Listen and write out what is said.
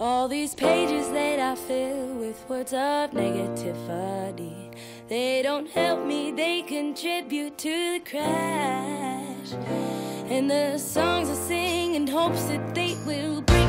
All these pages that I fill with words of negativity, they don't help me, they contribute to the crash. And the songs I sing in hopes that they will bring